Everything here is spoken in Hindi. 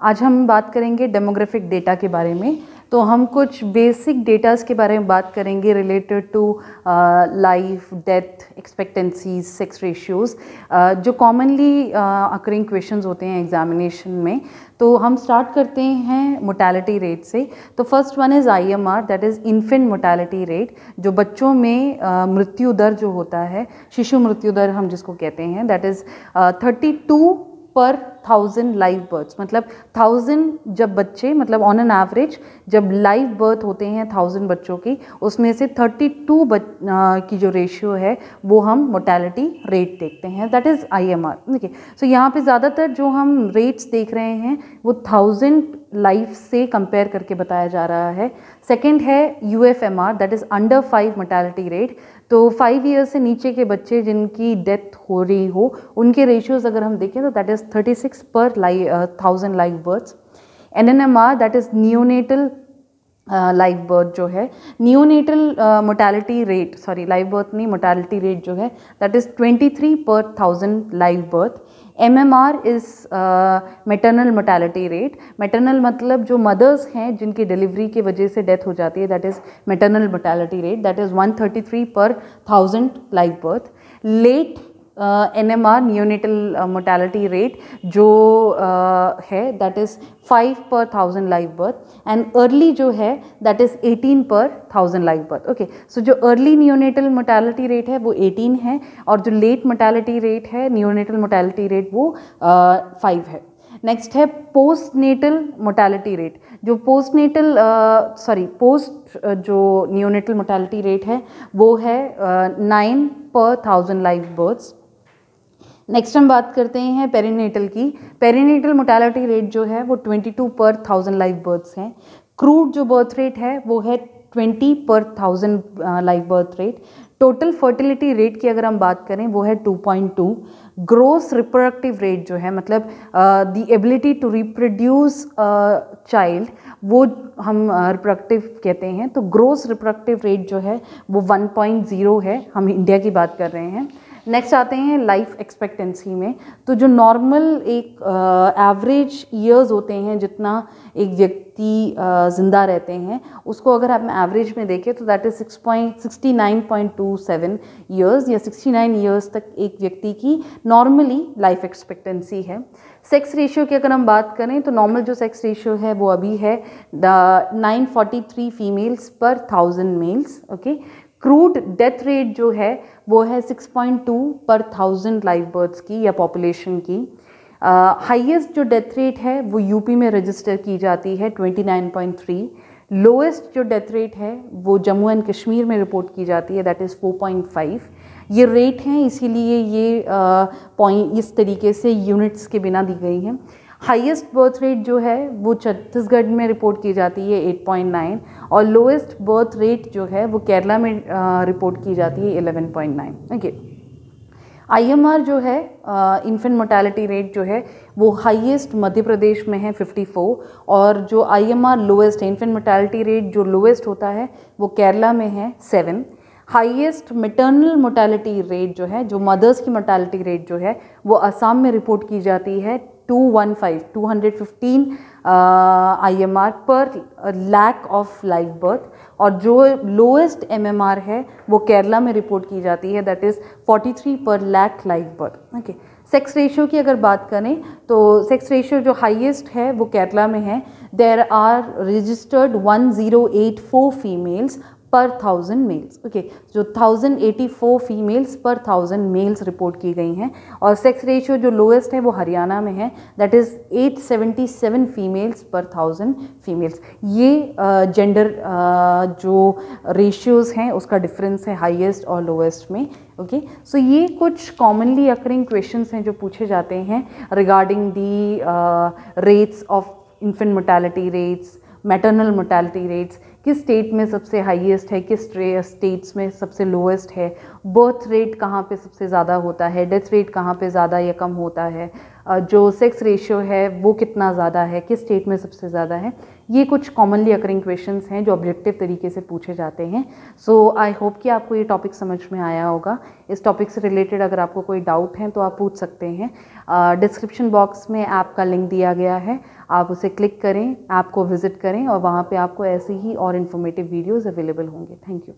आज हम बात करेंगे डेमोग्राफिक डेटा के बारे में। तो हम कुछ बेसिक डेटास के बारे में बात करेंगे related to life death expectancies sex ratios जो कॉमनली अकरिंग क्वेश्चंस होते हैं एग्जामिनेशन में। तो हम स्टार्ट करते हैं मोटेलिटी रेट से। तो first one is I M R that is infant mortality rate जो बच्चों में uh, मृत्यु दर जो होता है शिशु मृत्यु दर हम जिसको कहते हैं that is thirty two per thousand live births मतलब थाउज़ेंड जब बच्चे मतलब ऑन एन एवरेज जब लाइव बर्थ होते हैं थाउज़ेंड बच्चों की, उसमें से थर्टी टू की जो रेशियो है, वो हम मोटेलिटी रेट देखते हैं that is I M R देखिए। सो यहाँ पे ज़्यादातर जो हम रेट्स देख रहे हैं, वो थाउज़ेंड लाइफ से कंपेयर करके बताया जा रहा है। सेकेंड है U F M R that is under five mortality rate तो फाइव ईयर्स से नीचे के बच्चे जिनकी डेथ हो रही हो, उनके रेशियोज अगर हम देखें तो that is thirty six per live thousand live births N N M R that is neonatal live birth जो है neonatal mortality rate sorry live birth नहीं मोटेलिटी रेट जो है that is twenty three per thousand live birth M M R is maternal mortality rate maternal मतलब जो मदर्स हैं, जिनकी डिलीवरी की वजह से डेथ हो जाती है that is maternal mortality rate that is one thirty three per thousand live birth late N M R neonatal mortality rate जो uh, है that is five per thousand live birth and early जो है that is eighteen per thousand live birth okay so जो अर्ली न्यूनेटल मोटेलिटी रेट है वो एटीन है और जो लेट मोटेलिटी रेट है न्यूनेटल मोटेलिटी रेट वो फाइव uh, है. नेक्स्ट है पोस्ट नेटल मोटेलिटी रेट जो पोस्ट नेटल सॉरी पोस्ट जो न्यूनेटल मोटेलिटी रेट है वो है नाइन पर थाउज़ेंड लाइव बर्थ्स नेक्स्ट हम बात करते हैं पेरीनेटल की। पेरीनेटल मोटेलिटी रेट जो है वो 22 पर थाउज़ेंड लाइव बर्थ्स हैं। क्रूड जो बर्थ रेट है वो है 20 per thousand live birth rate total fertility rate की अगर हम बात करें वो है 2.2 ग्रोस रिप्रोडक्टिव रेट जो है मतलब the ability to reproduce child वो हम रिप्रोडक्टिव uh, कहते हैं। तो ग्रोस रिप्रोडक्टिव रेट जो है वो 1.0 है। हम इंडिया की बात कर रहे हैं। नेक्स्ट आते हैं लाइफ एक्सपेक्टेंसी में। तो जो नॉर्मल एक एवरेज ईयर्स होते हैं, जितना एक व्यक्ति ज़िंदा रहते हैं, उसको अगर आप एवरेज में देखें तो that is six point sixty nine point two seven years या सिक्सटी नाइन ईयर्स तक एक व्यक्ति की नॉर्मली लाइफ एक्सपेक्टेंसी है। सेक्स रेशियो की अगर हम बात करें तो नॉर्मल जो सेक्स रेशियो है, वो अभी है nine forty three females per thousand males okay crude death rate जो है वो है 6.2 पर थाउज़ेंड लाइव बर्ड्स की या पॉपुलेशन की। हाईएस्ट uh, जो डेथ रेट है वो यूपी में रजिस्टर की जाती है 29.3 लोएस्ट जो डेथ रेट है वो जम्मू एंड कश्मीर में रिपोर्ट की जाती है दैट इज़ 4.5 ये रेट हैं इसीलिए ये पॉइंट uh, इस तरीके से यूनिट्स के बिना दी गई हैं। हाईएस्ट बर्थ रेट जो है, वो छत्तीसगढ़ में रिपोर्ट की जाती है 8.9 और लोएस्ट बर्थ रेट जो है, वो केरला में रिपोर्ट की जाती है 11.9 ओके। आईएमआर जो है इन्फेंट मोटेलिटी रेट जो है, वो हाईएस्ट मध्य प्रदेश में है 54 और जो IMR lowest infant mortality rate जो लोएस्ट होता है, वो केरला में है 7 हाईएस्ट मेटर्नल मोटेलिटी रेट जो है, जो मदर्स की मोटेलिटी रेट जो है, वो असम में रिपोर्ट की जाती है 215 215 I M R per lakh of live birth और जो लोएस्ट एम एम आर है, वो केरला में रिपोर्ट की जाती है that is 43 per lakh live birth okay sex ratio की अगर बात करें तो सेक्स रेशियो जो हाईएस्ट है, वो केरला में है. There are registered 1084 females per thousand males okay जो thousand eighty four females per thousand males report की गई हैं और सेक्स रेशियो जो लोएस्ट है वो हरियाणा में है that is eight seventy seven females per thousand females ये जेंडर uh, uh, जो रेशियोज़ हैं उसका डिफरेंस है हाईएस्ट और लोएस्ट में ओके okay? सो so, ये कुछ कॉमनली अकरिंग क्वेश्चंस हैं जो पूछे जाते हैं regarding the rates of infant mortality rates maternal mortality rates किस स्टेट में सबसे हाईएस्ट है किस स्टेट्स में सबसे लोएस्ट है बर्थ रेट कहाँ पे सबसे ज़्यादा होता है? डेथ रेट कहाँ पे ज़्यादा या कम होता है? जो सेक्स रेशियो है, वो कितना ज़्यादा है? किस स्टेट में सबसे ज़्यादा है? ये कुछ कॉमनली अकरिंग क्वेश्चंस हैं जो ऑब्जेक्टिव तरीके से पूछे जाते हैं। सो आई होप कि आपको ये टॉपिक समझ में आया होगा। इस टॉपिक से रिलेटेड अगर आपको कोई डाउट है तो आप पूछ सकते हैं। डिस्क्रिप्शन बॉक्स में ऐप का लिंक दिया गया है। आप उसे क्लिक करें ऐप को विज़िट करें और वहाँ पर आपको ऐसे ही और इन्फॉर्मेटिव वीडियोज़ अवेलेबल होंगे। Thank you